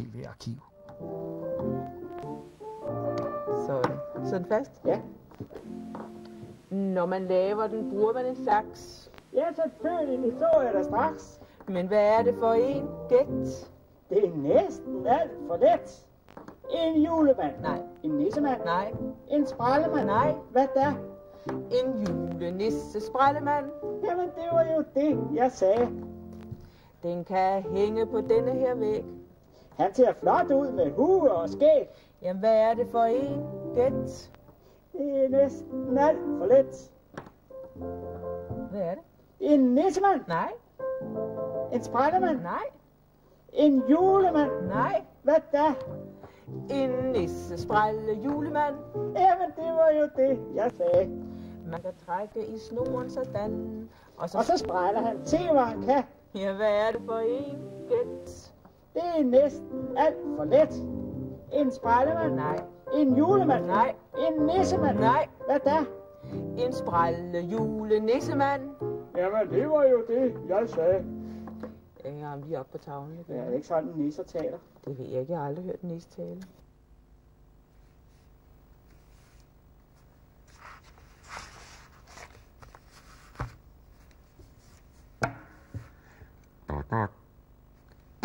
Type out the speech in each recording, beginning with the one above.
tv-arkiv. Sådan. Sådan fast? Ja. Når man laver den, bruger man en saks. Ja, selvfølgelig, så jeg da straks. Men hvad er det for en? Gæt. Det er næsten alt for let. En julemand. Nej. En nissemand. Nej. En sprallemand. Nej. Hvad da? En julenisse sprallemand. Jamen, det var jo det, jeg sagde. Den kan hænge på denne her væg. Han ser flot ud med hue og skæg. Jamen, hvad er det for en? Gæt. Det er næsten alt for let. Hvad er det? En nissemand. Nej. En sprallemand. Nej. En julemand. Nej. Hvad da? En nisse sprælle julemand. Jamen, det var jo det, jeg sagde. Man kan trække i snoren sådan. Og så, Og så spræller han til, hvad han kan. Ja, hvad er det for en? Gæt. Det er næsten alt for let. En spejlemand? Nej. En julemand? Nej. En nissemand? Nej. Hvad da? En sprællende julenissemand. Jamen, det var jo det, jeg sagde. Jeg er lige oppe på tavlen. Ja, det er ikke sådan, en nisser taler. Det ved jeg ikke. Jeg har aldrig hørt en nisse tale. Da, da,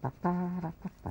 pa, pa, pa, pa.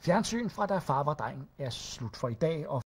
Fjernsyn fra da far var dreng er slut for i dag, og